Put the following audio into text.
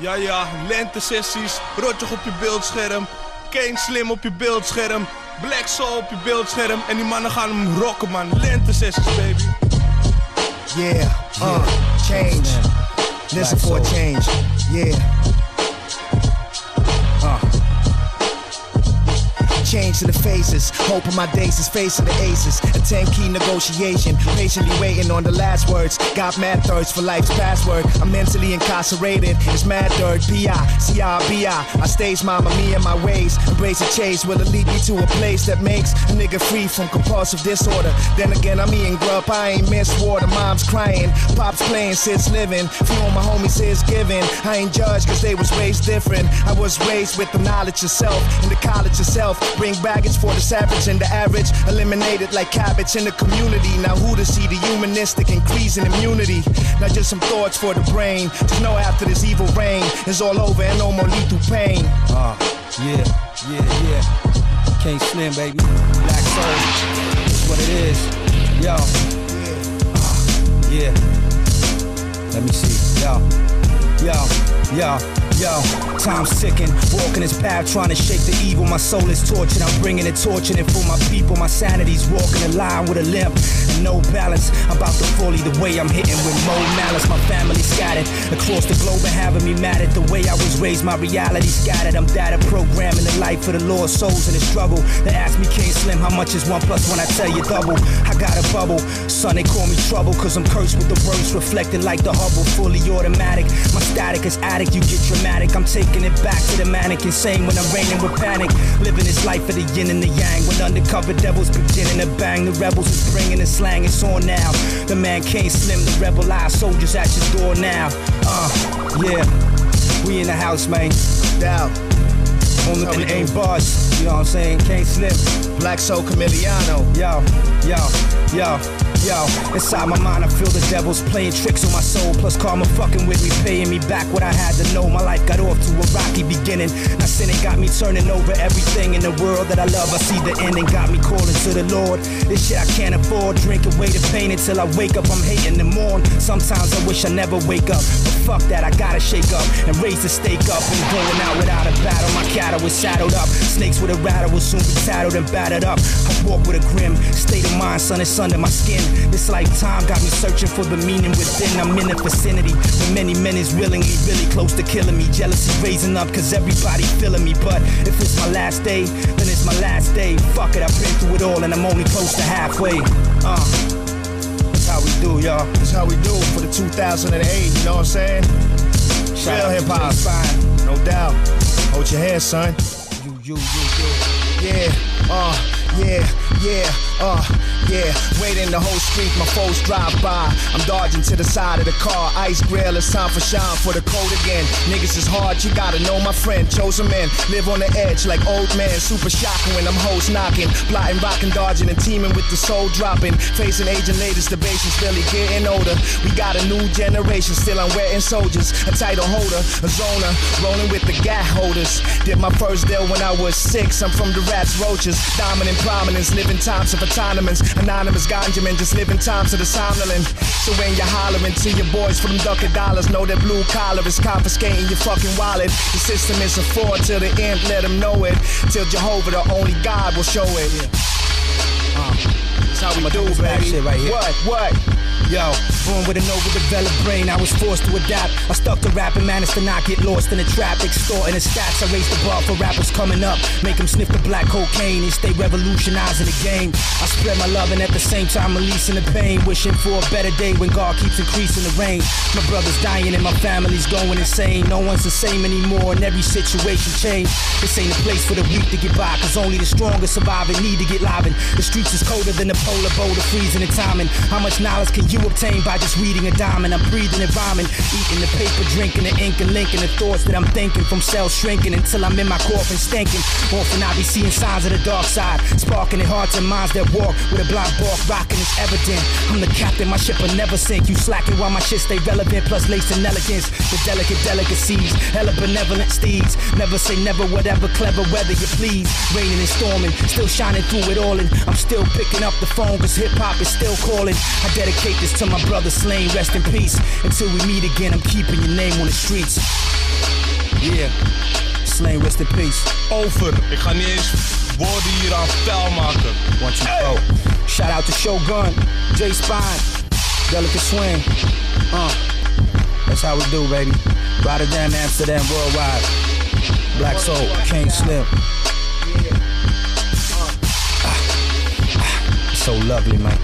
Ja, ja, lentesessies, rotjoch op je beeldscherm. Kane Slim op je beeldscherm. Black Soul op je beeldscherm. En die mannen gaan hem rocken, man. Lentesessies, baby. Yeah, uh, change. Listen for a change. Yeah. To the faces. Hope of my days is facing the aces. A 10 key negotiation. Patiently waiting on the last words. Got mad thirst for life's password. I'm mentally incarcerated. It's mad dirt. P.I. C.R.B.I. I stage mama, me and my ways. Embrace a chase. Will it lead me to a place that makes a nigga free from compulsive disorder? Then again, I'm eating grub. I ain't missed water. Mom's crying. Pop's playing, sis living. Few of my homies is giving. I ain't judged cause they was raised different. I was raised with the knowledge of self. In the college itself. Bring baggage for the savage and the average. Eliminated like cabbage in the community. Now who to see the humanistic increase in immunity? Not just some thoughts for the brain. Just know after this evil reign is all over and no more lethal pain. Uh, yeah, yeah, yeah. Kain Slim, baby. Black Soul. That's what it is. Yo. Uh, yeah. Let me see. Yo. Yo. Yo. Yo, time's ticking, walking this path, trying to shake the evil. My soul is tortured, I'm bringing it, torturing it for my people. My sanity's walking a line with a limp and no balance. I'm about to fully the way I'm hitting with more malice. My family scattered across the globe and having me mad at the way I was raised. My reality scattered. I'm data programming the life for the lost souls in the struggle. They ask me, Kain Slim, how much is one plus when I tell you double? I got a bubble, son, they call me trouble, cause I'm cursed with the words reflecting like the Hubble, fully automatic. My static is addict, you get dramatic. I'm taking it back to the manic, insane when I'm raining with panic. Living this life for the yin and the yang. When undercover devils beginning to bang, the rebels is bringing the slang. It's on now. The man Kain Slim, the rebel eye soldiers at your door now. Uh, yeah, we in the house, man. Doubt. Only thing ain't buzz, you know what I'm saying? Can't slip. Black Soul Chameleano. Yo, yo, yo. Yo, inside my mind, I feel the devil's playing tricks on my soul. Plus, karma fucking with me, paying me back what I had to know. My life got off to a rocky beginning. Now, sinning got me turning over everything in the world that I love. I see the ending, got me calling to the Lord. This shit I can't afford. Drinking away the pain until I wake up. I'm hating the morn. Sometimes I wish I never wake up. But fuck that, I gotta shake up and raise the stake up. And going out without a battle. My cattle is saddled up. Snakes with a rattle will soon be tattled and battered up. I walk with a grim state of mind, son, it's under my skin. This lifetime got me searching for the meaning within. I'm in the vicinity where many men is willingly, really close to killing me. Jealousy raising up cause everybody feeling me. But if it's my last day, then it's my last day. Fuck it, I've been through it all and I'm only close to halfway. Uh, that's how we do, y'all. That's how we do for the 2008, you know what I'm saying? Shout Real hip hop. Fine. No doubt. Hold your hand, son. You, you, you, you. Yeah, uh, yeah, yeah, uh, yeah. Waiting the whole street, my foes drive by. I'm dodging to the side of the car. Ice grill, it's time for shine for the cold again. Niggas is hard, you gotta know my friend. Chosen men, live on the edge like old man. Super shocking when I'm hoes knocking. Plotting, rocking, dodging, and teaming with the soul dropping. Facing age and latest debates, really getting older. We got a new generation, still I'm wetting soldiers. A title holder, a zoner, rolling with the gat holders. Did my first deal when I was six. I'm from the rats, roaches, dominant prominence, living times of autonomous, anonymous ganja just living times of the somnolent. So when you're hollering to your boys for them ducking dollars, know that blue collar is confiscating your fucking wallet. The system is a fraud till the end, let them know it. Till Jehovah, the only God, will show it. Uh, that's how we do, baby. shit right here. What? What? Yo, born with an overdeveloped brain, I was forced to adapt. I stuck to rapping, managed to not get lost in the trap, extorting the stats. I raised the bar for rappers coming up, make them sniff the black cocaine and stay revolutionizing the game. I spread my love and at the same time releasing the pain, wishing for a better day when God keeps increasing the rain. My brother's dying and my family's going insane. No one's the same anymore, and every situation changed. This ain't a place for the weak to get by, cause only the strongest survive and need to get livin'. The streets is colder than the polar bowl, the freezing and timing. How much knowledge can you obtain by just reading a diamond? I'm breathing and rhyming, eating the paper, drinking the ink and linking the thoughts that I'm thinking from cells shrinking until I'm in my coffin stinking. Often I be seeing signs of the dark side, sparking in hearts and minds that walk with a blind bark rocking. It's evident. I'm the captain, my ship will never sink. You slacking while my shit stay relevant, plus lacing elegance. The delicate delicacies, hella benevolent steeds. Never say never, whatever, clever weather you please. Raining and storming, still shining through it all, and I'm still picking up the phone, cause hip hop is still calling. I dedicate this to my brother slain, rest in peace. Until we meet again, I'm keeping your name on the streets. Yeah. Slain, rest in peace. Over. Ik ga niet eens woorden hier aan vuil maken. One, two, four. Shout out to Shogun, J Spine, Delicate Swing. Uh, that's how we do, baby. Rotterdam, Amsterdam, worldwide. Black Soul, Kain Slim. Ah, ah, so lovely, man.